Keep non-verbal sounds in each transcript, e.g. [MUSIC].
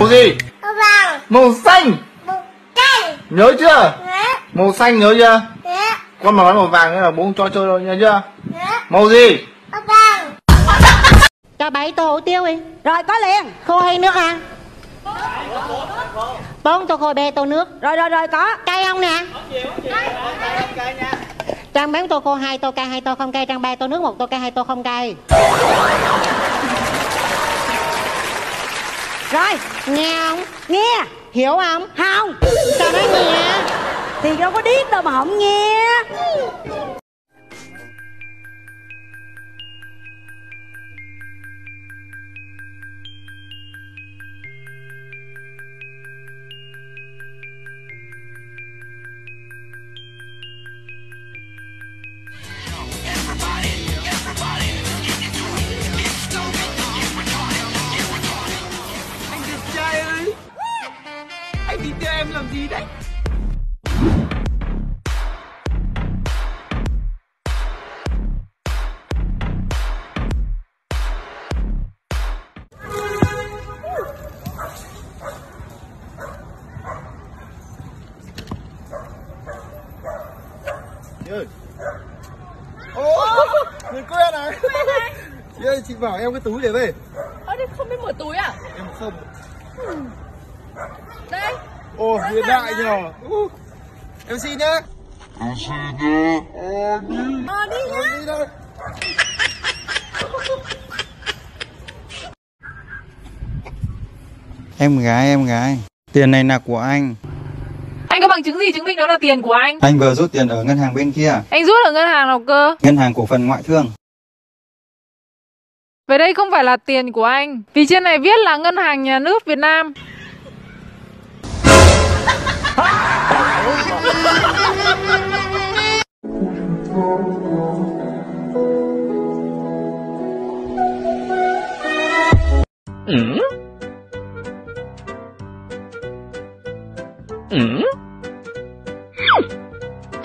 Màu gì? Màu vàng. Màu xanh. Màu canh Nhớ chưa? Nhớ. Màu xanh nhớ chưa? Nhớ. Con mà nói màu vàng là bố không cho chơi đâu nhớ chưa? Nhớ. Màu gì? Màu vàng. Cho bảy tô hủ tiếu đi. Rồi có liền. Khô hay nước à? Bốn tô khô bê tô nước. Rồi rồi rồi có. Cay không nè? Trang bán tô khô hai tô cay hai tô không cay. Trang ba tô nước một tô cay hai tô không cay Rồi Nghe không? nghe Hiểu không? Không Sao nói nghe Thì đâu có biết đâu mà không nghe Ô, người quen à? Chị ơi, chị bảo em cái túi để về Ơ thế không biết mở túi à? Em không. Đây. Ồ, hiện đại nhờ. Ú, Em xin nhá. Ờ đi nhá. Em đi đây Em gái, em gái, tiền này là của anh. Bằng chứng gì chứng minh đó là tiền của anh? Anh vừa rút tiền ở ngân hàng bên kia, Anh rút ở ngân hàng nào cơ? ngân hàng cổ phần ngoại thương. Vậy đây không phải là tiền của anh Vì trên này viết là ngân hàng nhà nước Việt Nam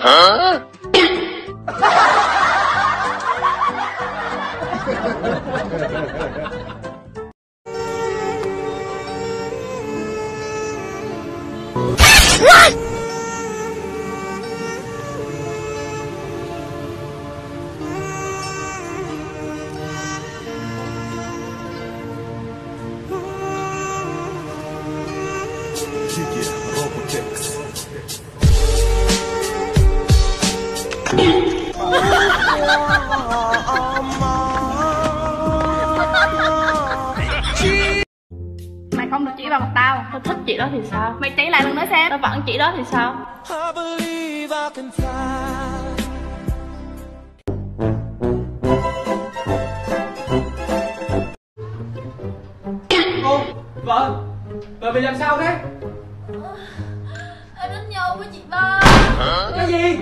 啊！啊！Mày không được chỉ vào mặt tao. Tao thích chị đó thì sao? Mày chỉ lại lần nữa xem. Tao vẫn chị đó thì sao? Vợ Vợ bị làm sao thế? Em đánh nhau với chị ba. Cái gì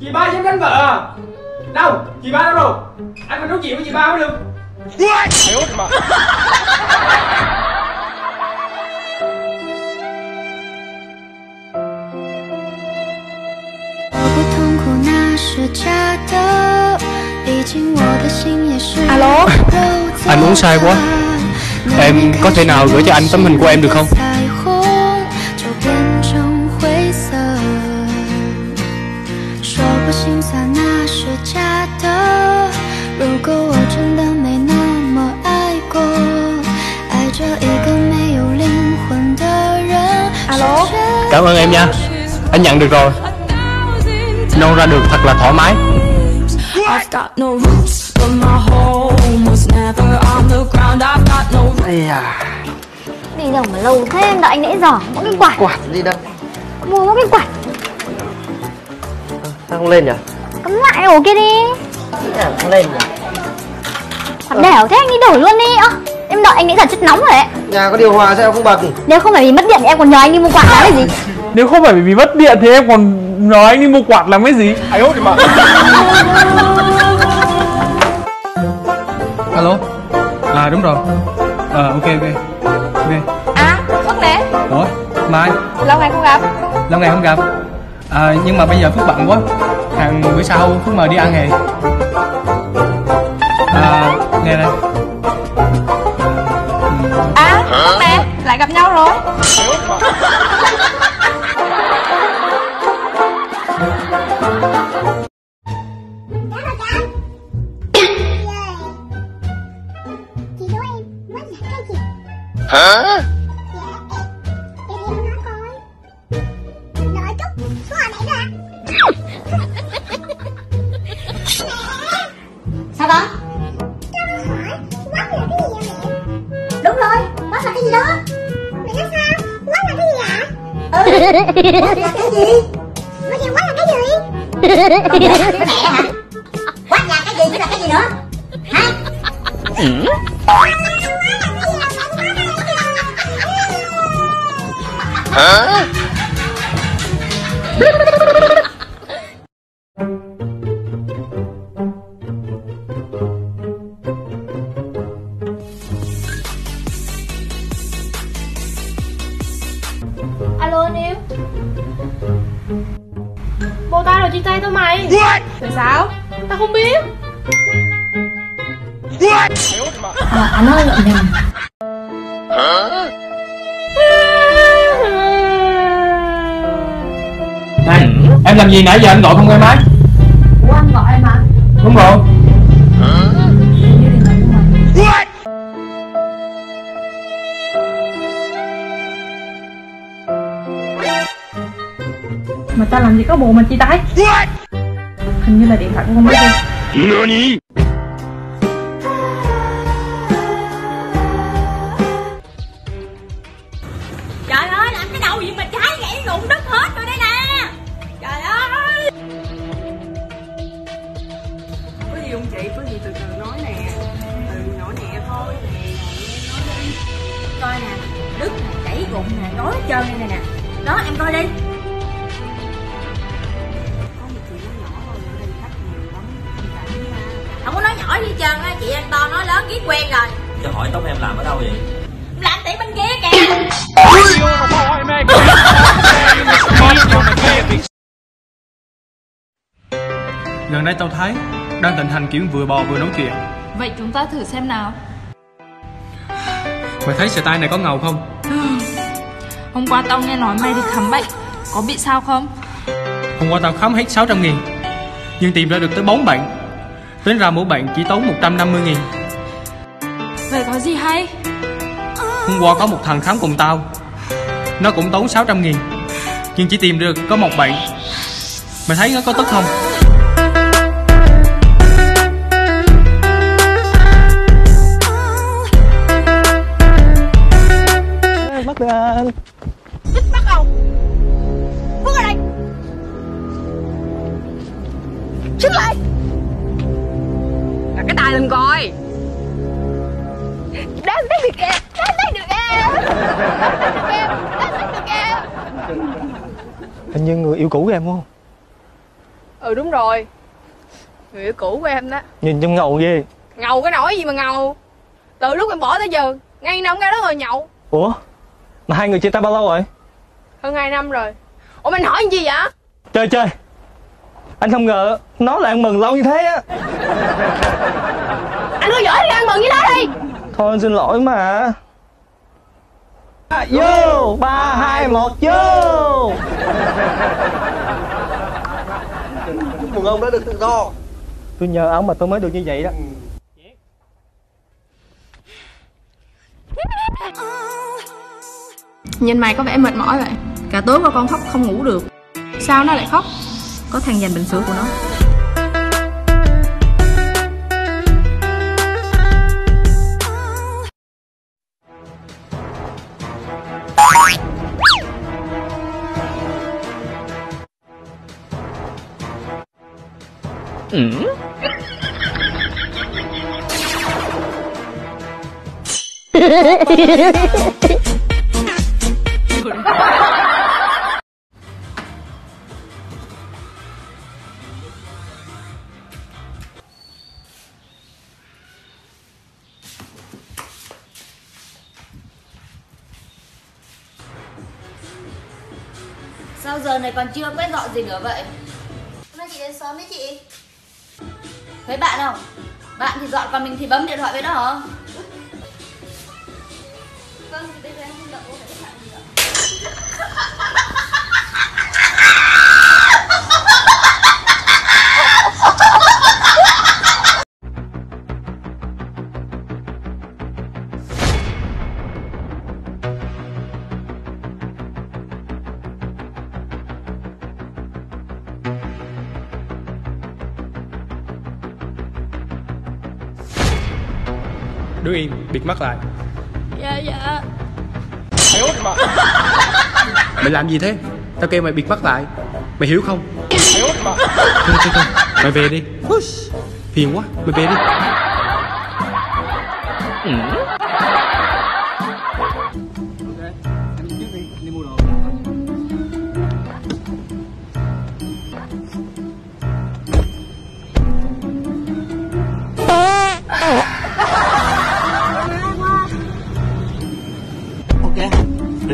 Chị ba dám đánh vợ à? Đâu? Chị ba đâu rồi? Anh phải nói chuyện với chị ba mới được. Alo? Anh uống sai quá. Em có thể nào gửi cho anh tấm hình của em được không Cảm ơn em nha. Anh nhận được rồi. Nôn ra được thật là thoải mái. Đi đâu mà lâu thế em đợi anh nãy giờ. Mỗi cái quạt. Quạt gì đâu. Mua mỗi cái quạt. Sao không lên nhỉ? Cắm lại ổ kia đi. À, không lên nhỉ? Quạt đẻo thế anh đi đổi luôn đi. Ơ Em đợi anh nãy giờ chất nóng rồi đấy. Nhà có điều hòa sao không bật? Nếu không phải vì mất điện thì em còn nhờ anh đi mua quạt làm cái gì? [LAUGHS] Nếu không phải vì mất điện thì em còn nói anh đi mua quạt làm cái gì? Ai hốt thì mà [LAUGHS] Alo? À đúng rồi. Ờ ok ok. Ok. À Phước nè Ủa Mai Lâu ngày không gặp. Lâu ngày không gặp. À nhưng mà bây giờ Phước bận quá. Hàng bữa sau Phước mời đi ăn hè À nghe đây Phước nè lại gặp nhau rồi [LAUGHS] Ừ, là cái gì? Bây giờ quán là cái gì? Con giỡn với mẹ hả? Quán là cái gì mới là cái gì nữa? Hả? Hả? Alo anh yêu bồ tao rồi chia tay tao mày. What? rồi sao? Tao không biết. À, anh ơi, mình. Hả? Này em làm gì nãy giờ anh gọi không nghe máy? Ủa anh gọi em hả? Đúng rồi mà tao làm gì có bồ mà chia tay What? hình như là điện thoại của con bé đi Nani? Trời ơi làm cái đầu gì mà trái gãy rụng đất hết rồi đây nè. Trời ơi. Có gì không chị? Có gì từ từ nói nè. Từ nhỏ nhẹ thôi. Nè nói đi Coi nè Đứt nè gãy rụng nè nói hết trơn đây nè nè. Đó em coi đi Cho hỏi tóc em làm ở đâu vậy? Làm tỷ bên kia kìa Gần đây tao thấy Đang tình hành kiểu vừa bò vừa nói chuyện Vậy chúng ta thử xem nào Mày thấy style này có ngầu không? [SIGHS] Hôm qua tao nghe nói mày đi khám bệnh Có bị sao không? Hôm qua tao khám hết 600 nghìn Nhưng tìm ra được tới 4 bệnh Tính ra mỗi bệnh chỉ tốn 150 nghìn Vậy có gì hay? Hôm qua có một thằng khám cùng tao. Nó cũng tốn 600 nghìn Nhưng chỉ tìm được có một bệnh Mày thấy nó có tức không? Bắt được anh Bắt đầu. Bước ở đây. Xích lại. Là cái tài lên coi Đáng thấy được em Đáng thấy được em. Đáng thấy được em. Hình như người yêu cũ của em không? ừ đúng rồi. Người yêu cũ của em đó. Nhìn trong ngầu ghê. Ngầu cái nỗi gì mà ngầu? Từ lúc em bỏ tới giờ ngay năm cái đó rồi nhậu. Ủa? Mà hai người chia tay bao lâu rồi? hơn hai năm rồi. Ủa mình hỏi gì vậy? Chơi chơi Anh không ngờ nó lại ăn mừng lâu như thế á. Anh có giỏi thì ăn mừng với nó đi Thôi xin lỗi mà. Vô ba hai một vô. Mừng ông đã được tự do. Tôi nhờ ông mà tôi mới được như vậy đó. Nhìn mày có vẻ mệt mỏi vậy. Cả tối qua con khóc không ngủ được. Sao nó lại khóc? Có thằng dành bình sữa của nó Sao giờ này còn chưa quét dọn gì nữa vậy? Hôm nay chị đến sớm đấy chị Thấy bạn không? Bạn thì dọn còn mình thì bấm điện thoại với đó hả? Đứng yên, bịt mắt lại. Dạ dạ. Mày út mà. [LAUGHS] Mày làm gì thế? Tao kêu mày bịt mắt lại. Mày hiểu không? Mày út mà. Thôi thôi thôi. Mày về đi. Phiền quá. Mày về đi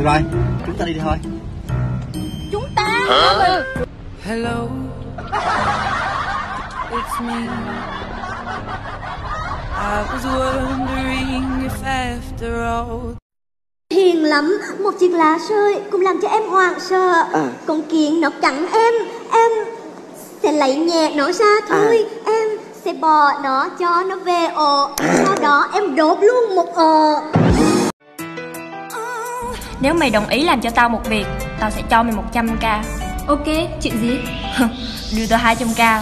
rồi, chúng ta đi đi thôi. Chúng ta Hello, it's me. I was wondering if after all Hiền lắm, một chiếc lá rơi cũng làm cho em hoảng sợ. Con kiến nó cắn em, em sẽ lấy nhẹ nó ra thôi. Em sẽ bỏ nó cho nó về ổ. Sau đó em đốt luôn một ổ. Nếu mày đồng ý làm cho tao một việc Tao sẽ cho mày 100k Ok, chuyện gì? [LAUGHS] Đưa tao 200k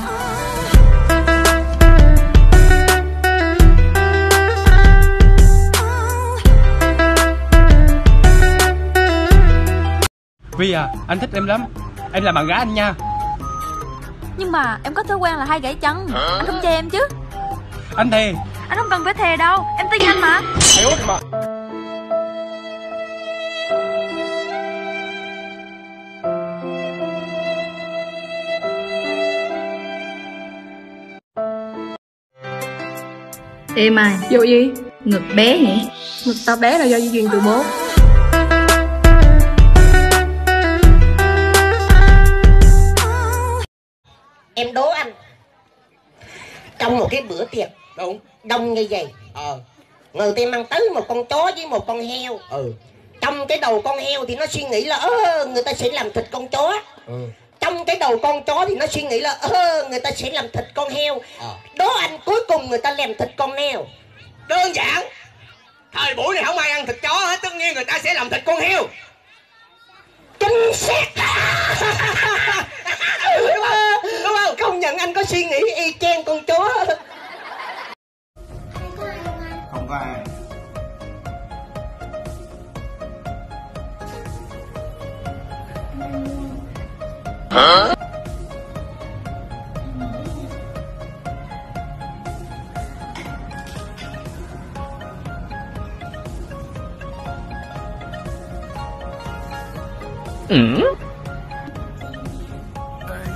Vi à, anh thích em lắm. Em là bạn gái anh nha. Nhưng mà em có thói quen là hay gãy chân Anh không chê em chứ? Anh thề Anh không cần phải thề đâu. Em tin anh mà. Út mà Ê Mai. Vụ gì? Ngực bé nhỉ Ngực tao bé là do di truyền từ bố. Em đố anh. Trong một cái bữa tiệc Đúng. Đông như vậy Ờ. Người ta mang tới một con chó với một con heo. Ừ. Trong cái đầu con heo thì nó suy nghĩ là ơ người ta sẽ làm thịt con chó. Ừ. Trong cái đầu con chó thì nó suy nghĩ là ơ người ta sẽ làm thịt con heo. Đố anh cuối cùng người ta làm thịt con heo. Đơn giản. Thời buổi này không ai ăn thịt chó hết Tất nhiên người ta sẽ làm thịt con heo. Chính xác. [LAUGHS] Đúng không? Đúng không? Công nhận anh có suy nghĩ y chang con chó. Không có ai.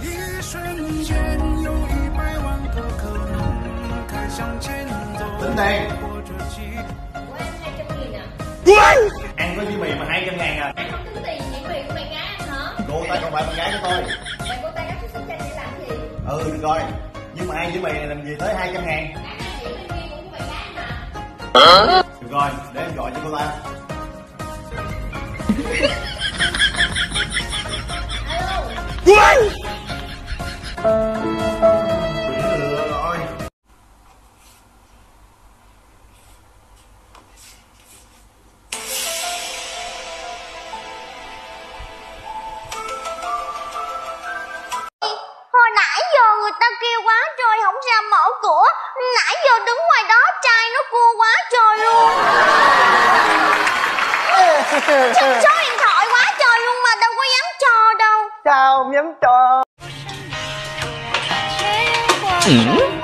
一瞬间有一百万个可能，开向前走， Tính tiền. 或者其 Ăn có như mì mà 200 ngàn à. Cô ta còn phải bạn gái cho tôi. Ừ được rồi. Nhưng mà dĩa mì này làm gì tới 200 ngàn? Được rồi, để em gọi cho cô ta. Được cho